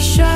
pressure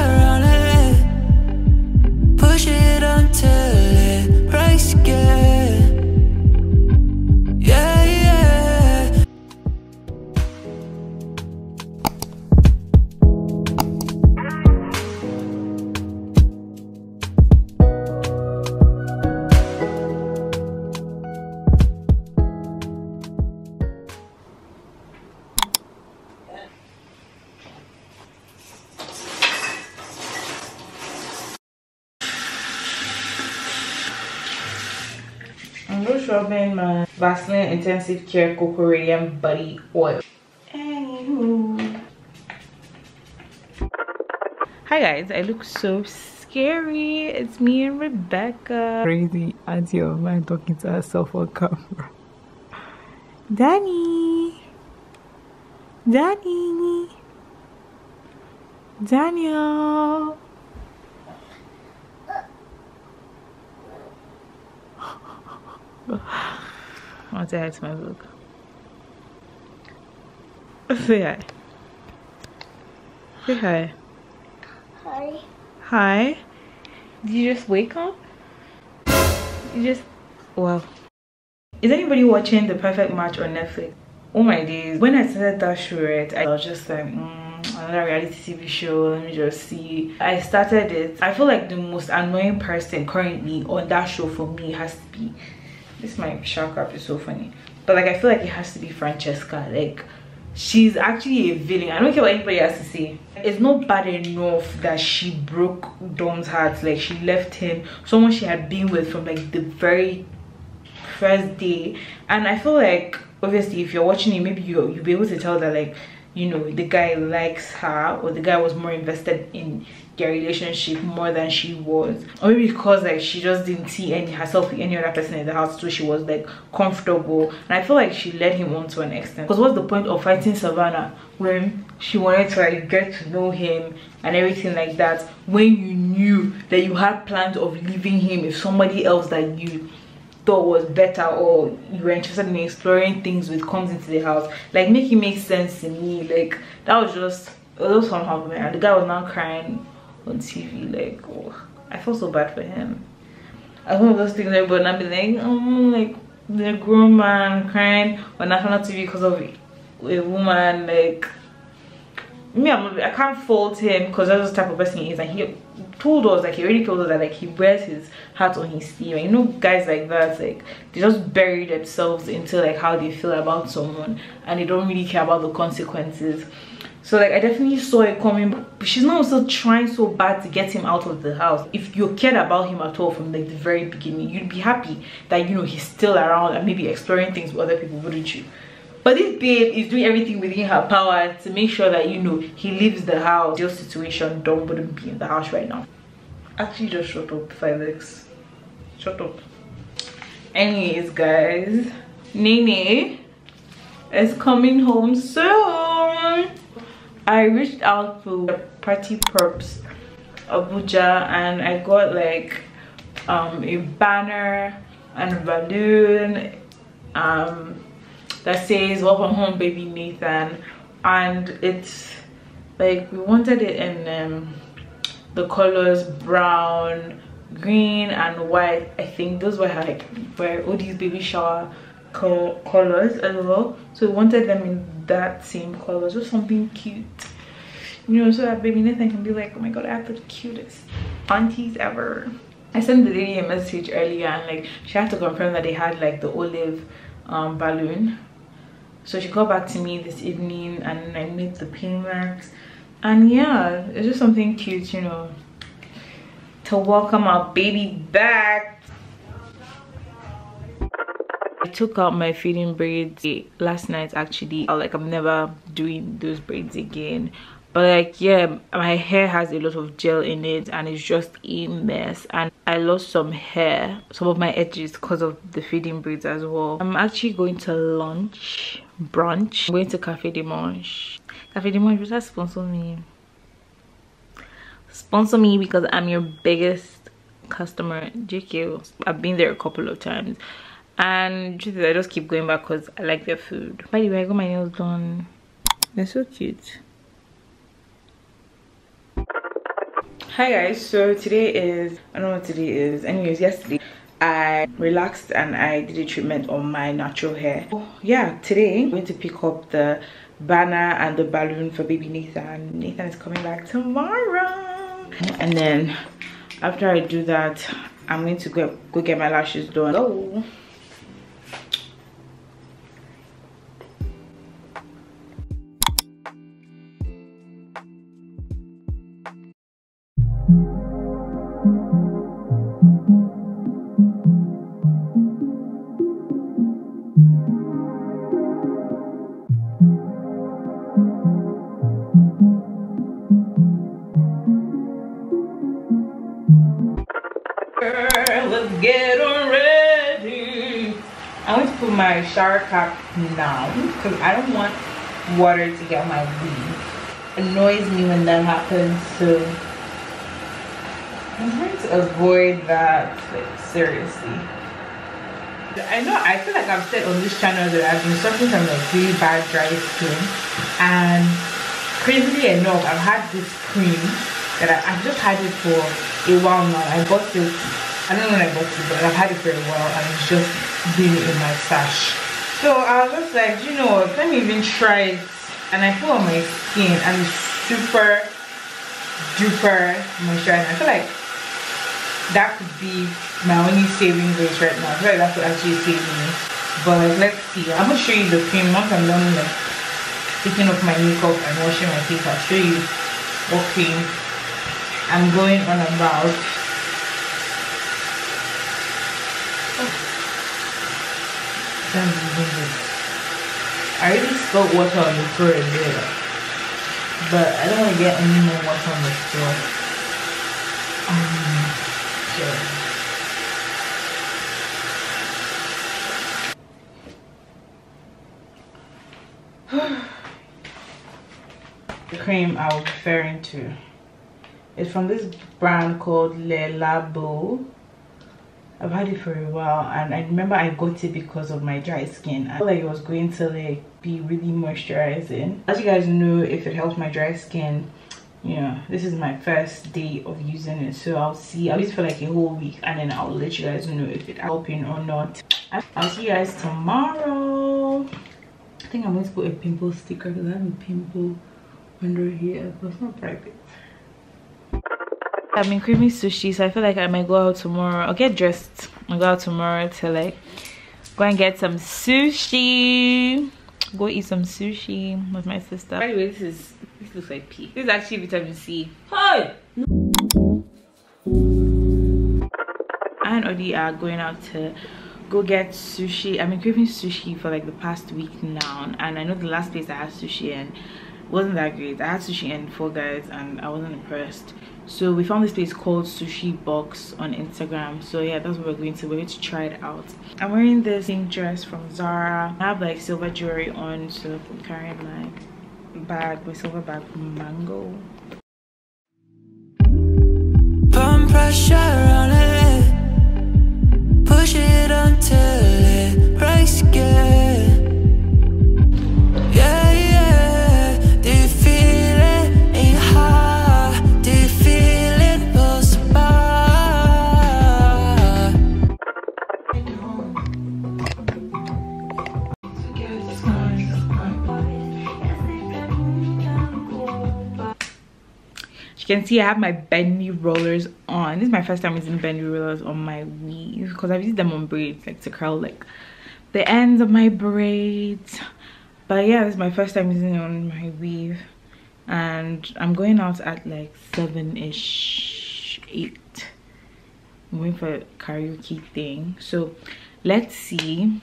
I'm just rubbing my Vaseline Intensive Care Cocoa Radiant Body Oil. Anywho. Hi guys, I look so scary. It's me and Rebecca. Crazy auntie of mine talking to herself on camera. Danny! Danny! Daniel! Want to to my vlog. Say hi. Say hi. Hi. Hi. Did you just wake up? You just wow. Is anybody watching The Perfect Match on Netflix? Oh my days. When I started that show, right, I was just like, mm, another reality TV show. Let me just see. I started it. I feel like the most annoying person currently on that show for me has to be. This my shark wrap is so funny, but like I feel like it has to be Francesca. Like she's actually a villain. I don't care what anybody has to say. It's not bad enough that she broke Dom's heart. Like she left him, someone she had been with from like the very first day. And I feel like obviously if you're watching it, maybe you you'll be able to tell that like you know the guy likes her or the guy was more invested in their relationship more than she was. Or maybe because like she just didn't see any herself with any other person in the house so she was like comfortable. And i feel like she led him on to an extent. Because what's the point of fighting savannah when she wanted to like get to know him and everything like that when you knew that you had plans of leaving him if somebody else that you thought was better or you were interested in exploring things with comes into the house. Like make it make sense to me. Like that was just it was somehow man. The guy was now crying on tv like oh, i felt so bad for him. I one of those things would not be like oh like the grown man crying on national tv because of a woman. Like me I'm, i can't fault him because that's the type of person he is and he told us like he already told us that like he wears his hat on his sleeve. And you know guys like that like they just bury themselves into like how they feel about someone and they don't really care about the consequences. So like i definitely saw it coming but she's not also trying so bad to get him out of the house. If you cared about him at all from like the very beginning you'd be happy that you know he's still around and maybe exploring things with other people wouldn't you but this babe is doing everything within her power to make sure that you know he leaves the house. Your situation Dom wouldn't be in the house right now. Actually just shut up 5x shut up. Anyways guys Nene is coming home soon. I reached out to Party props Abuja and I got like um, a banner and a balloon um, that says welcome home baby Nathan. And it's like we wanted it in um, the colors brown green and white. I think those were like were Odie's baby shower co colors as well. So we wanted them in that same colors just something cute. You know so that baby Nathan can be like oh my god I have the cutest aunties ever. I sent the lady a message earlier and like she had to confirm that they had like the olive um, balloon so she got back to me this evening and I made the payments and yeah it's just something cute you know to welcome our baby back. I took out my feeding braids last night actually. Like I'm never doing those braids again but like yeah my hair has a lot of gel in it and it's just a mess. And i lost some hair some of my edges because of the feeding braids as well. I'm actually going to lunch brunch. I'm going to cafe de mange cafe de mange better sponsor me? Sponsor me because i'm your biggest customer. Jq i've been there a couple of times. And truth is, i just keep going back because i like their food. By the way i got my nails done. They're so cute hi guys so today is i don't know what today is anyways yesterday i relaxed and i did a treatment on my natural hair. Yeah today i'm going to pick up the banner and the balloon for baby nathan. Nathan is coming back tomorrow. And then after i do that i'm going to go go get my lashes done. Oh my shower cap now because I don't want water to get on my weave. Annoys me when that happens, so I'm trying to avoid that. Like seriously. I know I feel like I've said on this channel that I've been suffering from like really bad dry skin and crazily enough I've had this cream that I, I've just had it for a while now. I bought it I don't know when I bought it, but I've had it for a while and it's just been in my stash. So I was just like, you know what, let me even try it. And I put on my skin and it's super duper moisturizing. I feel like that could be my only saving grace right now. I feel like that could actually save me. But let's see. I'm gonna show you the cream once I'm done like picking up my makeup and washing my face. I'll show you what cream I'm going on about. I already spilled water on the floor a bit, but I don't want to get any more water on the floor. Um, the cream I was referring to is from this brand called Le Labo I've had it for a while and I remember I got it because of my dry skin. I felt like it was going to like be really moisturizing. As you guys know, if it helps my dry skin, you know, this is my first day of using it. So I'll see, I'll use it for like a whole week and then I'll let you guys know if it's helping or not. I'll see you guys tomorrow. I think I'm going to put a pimple sticker because I have a pimple under here, but it's not private. I've been craving sushi, so I feel like I might go out tomorrow. I'll get dressed. I'll go out tomorrow to like go and get some sushi. Go eat some sushi with my sister. By the way, this is this looks like pee. This is actually vitamin C. Hi. I and Odi are going out to go get sushi. I've been craving sushi for like the past week now, and I know the last place I had sushi and wasn't that great. I had sushi and Four Guys, and I wasn't impressed so we found this place called sushi box on instagram. So yeah that's what we're going to we're going to try it out. I'm wearing this pink dress from zara. I have like silver jewelry on so i'm carrying my bag my silver bag mango. Pump pressure on you can see i have my bendy rollers on. This is my first time using bendy rollers on my weave because i've used them on braids like to curl like the ends of my braids. But yeah this is my first time using it on my weave and i'm going out at like seven ish eight. I'm going for a karaoke thing. So let's see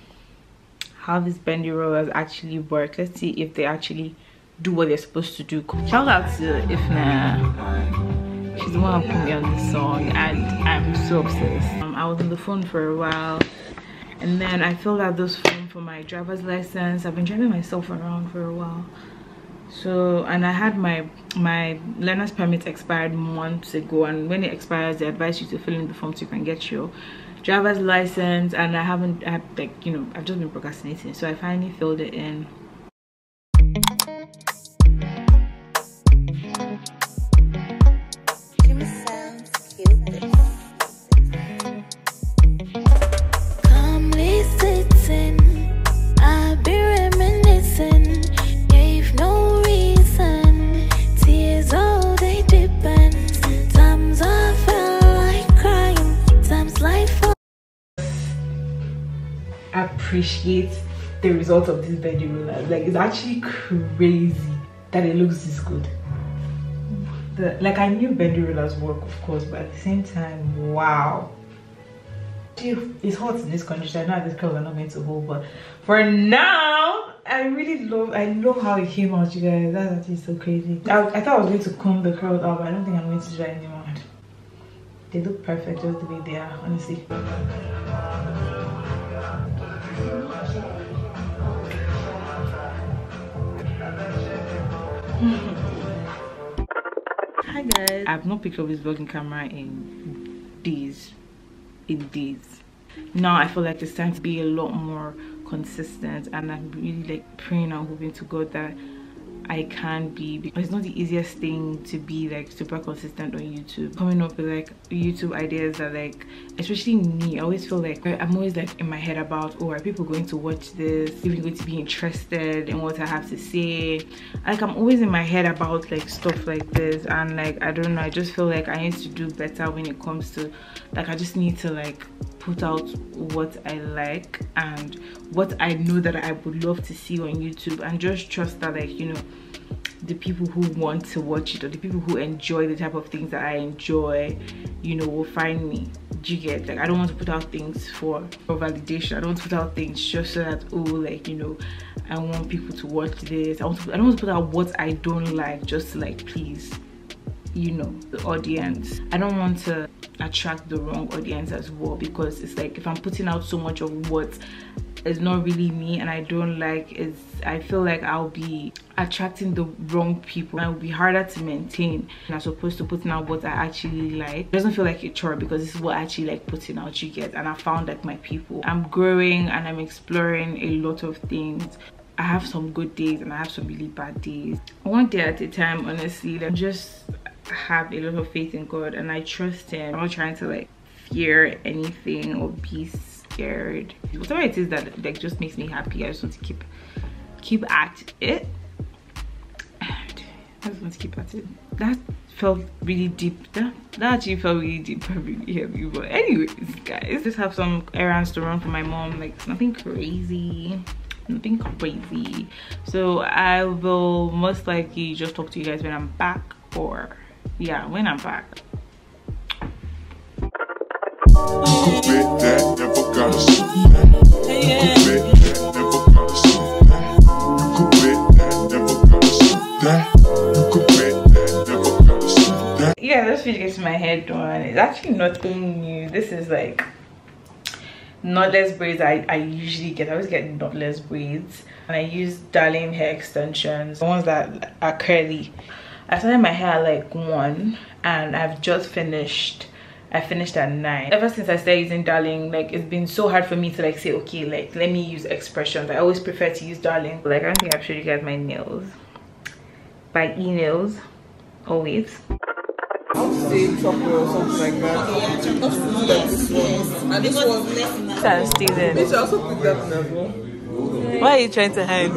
how these bendy rollers actually work. Let's see if they actually do what they're supposed to do. Shout out to ifna. She's the one who put me on this song and i'm so obsessed. Um, i was on the phone for a while and then i filled out this form for my driver's license. I've been driving myself around for a while. So and i had my my learner's permit expired months ago and when it expires they advise you to fill in the form so you can get your driver's license and i haven't I like you know i've just been procrastinating. So i finally filled it in appreciate the result of this bendy roller. Like it's actually crazy that it looks this good. The, like I knew bendy rollers work, of course, but at the same time, wow. It's hot in this country, so I know this curls are not meant to hold, but for now, I really love I love how it came out, you guys. That's actually so crazy. I, I thought I was going to comb the curls out, but I don't think I'm going to do that anymore. They look perfect just the way they are, honestly. Hi guys. I've not picked up this vlogging camera in days. In days. Now I feel like it's time to be a lot more consistent and I'm really like praying and hoping to God that I can be because it's not the easiest thing to be like super consistent on YouTube. Coming up with like YouTube ideas that like, especially me, I always feel like I'm always like in my head about, oh, are people going to watch this? Are people going to be interested in what I have to say? Like I'm always in my head about like stuff like this and like, I don't know, I just feel like I need to do better when it comes to like, I just need to like put out what I like and what I know that I would love to see on YouTube and just trust that like you know the people who want to watch it or the people who enjoy the type of things that I enjoy you know will find me. Do you get? Like I don't want to put out things for for validation. I don't want to put out things just so that oh like you know I want people to watch this. I want to I don't want to put out what I don't like just to like please you know the audience. I don't want to attract the wrong audience as well because it's like if i'm putting out so much of what is not really me and i don't like is i feel like i'll be attracting the wrong people and it will be harder to maintain as opposed to putting out what i actually like it doesn't feel like a chore because this is what i actually like putting out you get and i found like my people i'm growing and i'm exploring a lot of things I have some good days and I have some really bad days. One day at a time, honestly, like just have a lot of faith in God and I trust him. I'm not trying to like fear anything or be scared. Whatever it is that like just makes me happy, I just want to keep keep at it. And I just want to keep at it. That felt really deep. That, that actually felt really deep and really heavy. But anyways, guys, just have some errands to run for my mom. Like nothing crazy nothing crazy so i will most likely just talk to you guys when i'm back or yeah when i'm back yeah this video gets my head done it's actually nothing new this is like knotless braids I, I usually get i always get knotless braids and i use darling hair extensions the ones that are curly I started my hair like 1 and I've just finished I finished at 9. Ever since I started using Darling, like it's been so hard for me to like say, okay, like let me use expressions. I always prefer to use Darling. Like I don't think I've showed you guys my nails. By e-nails, always. I would say chocolate or something like that. Okay, yeah, chocolate fruit, yes, yes. And this Because it's less in that. Can there. they should also pick that one as well. Why are you trying to hide?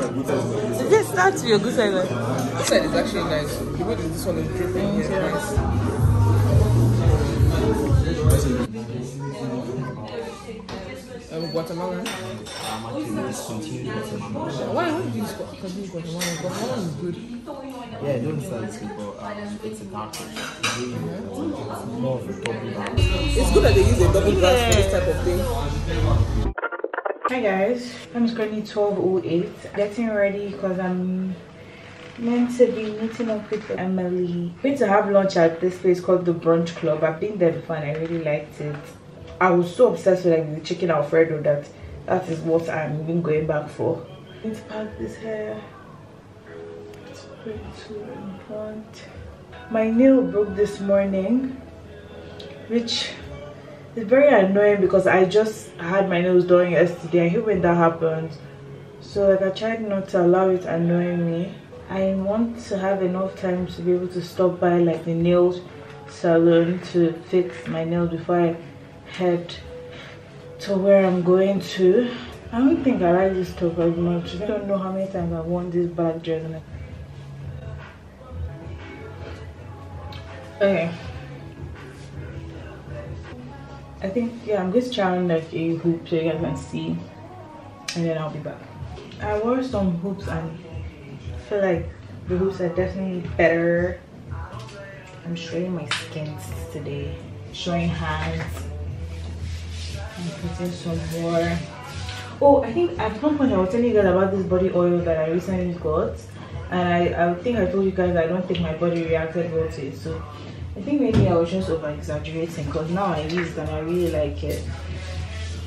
Just start to your good side. like. This side is actually nice. The way this one is dripping here is nice. Um, Guatemala. Why would you squ- continue Guatemala? Guatemala is good. Yeah, don't sell it people. Um, it's a dark fish. It's really it's more of a double dark. It's good that they use a double glass for this type of thing. Hi guys, I'm currently 12.08 getting ready because I'm meant to be meeting up with Emily. We're going to have lunch at this place called the Brunch Club. I've been there before and I really liked it. I was so obsessed with like the chicken alfredo that that is what I'm even going back for. I'm going to pack this hair. Put it to in front. My nail broke this morning, which is very annoying because I just had my nails done yesterday. I hate when that happens. So like I tried not to allow it annoying me. I want to have enough time to be able to stop by like the nail salon to fix my nails before I head to where I'm going to. I don't think I like this top as much. I don't know how many times I've worn this black dress. I- Okay. I think yeah, I'm just trying like a hoop so you guys can see and then I'll be back. I wore some hoops and feel like the hoops are definitely better. I'm showing my skins today, showing hands. Some more. Oh, I think at one point I was telling you guys about this body oil that I recently got, and I, I think I told you guys I don't think my body reacted well to it. So I think maybe I was just over exaggerating because now I use it and I really like it.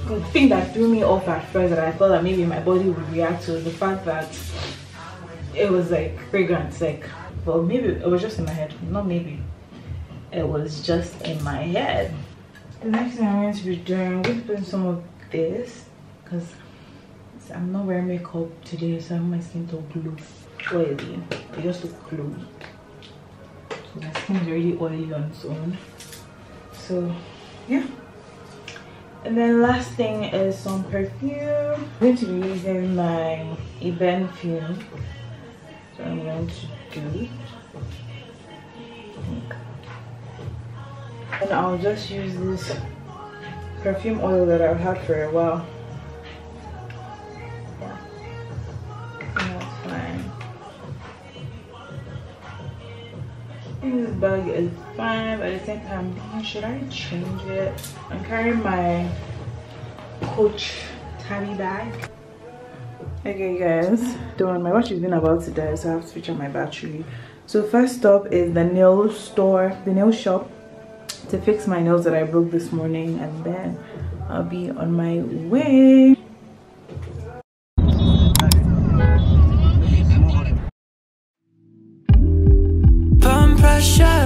The thing that threw me off at first that I thought that maybe my body would react to the fact that it was like fragrance, like well maybe it was just in my head, not maybe. It was just in my head. The next thing I'm going to be doing, I'm going to put some of this because I'm not wearing makeup today, so I my skin to glow oily. It just look glowy. So my skin is already oily on its own. So yeah. And then last thing is some perfume. I'm going to be using my Ébène Fumé. So I'm going to do. And I'll just use this perfume oil that I've had for a while. This bag is fine, but at the same time, should I change it? I'm carrying my Coach tabby bag. Okay guys, don't my watch has been about to die, so I have to switch on my battery. So first stop is the nail store, the nail shop to fix my nose that I broke this morning and then I'll be on my way. Pump pressure